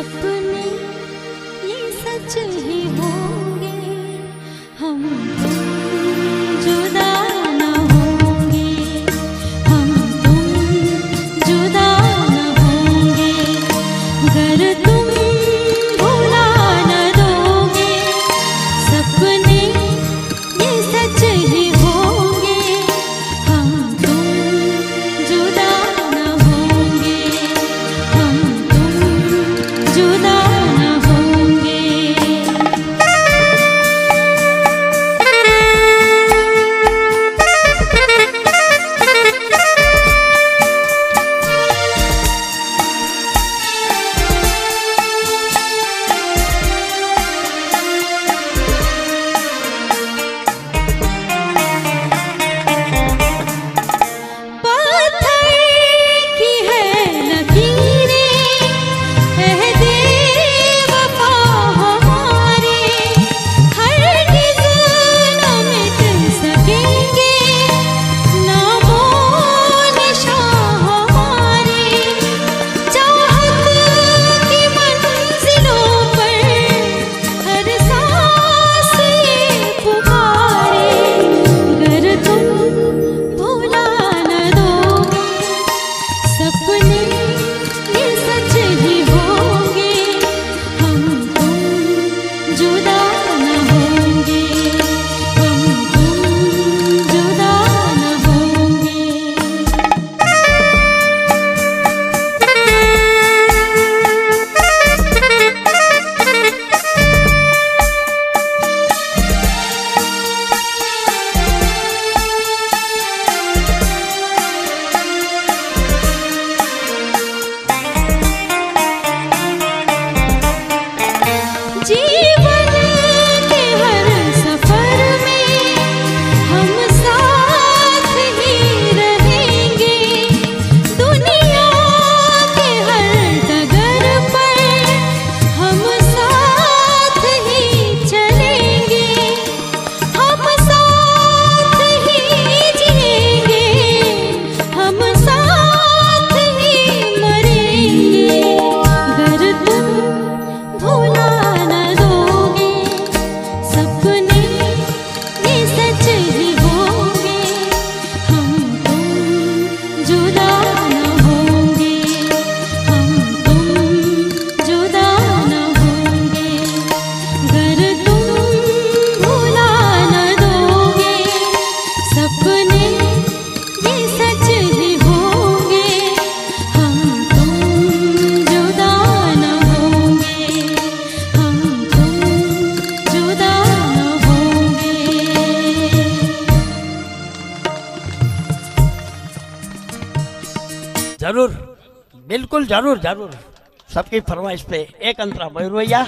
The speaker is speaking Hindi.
सपने ये सच ही होंगे। हम ज़रूर बिल्कुल ज़रूर ज़रूर। सबकी फरमाइश पे एक अंतरा मयूर भैया।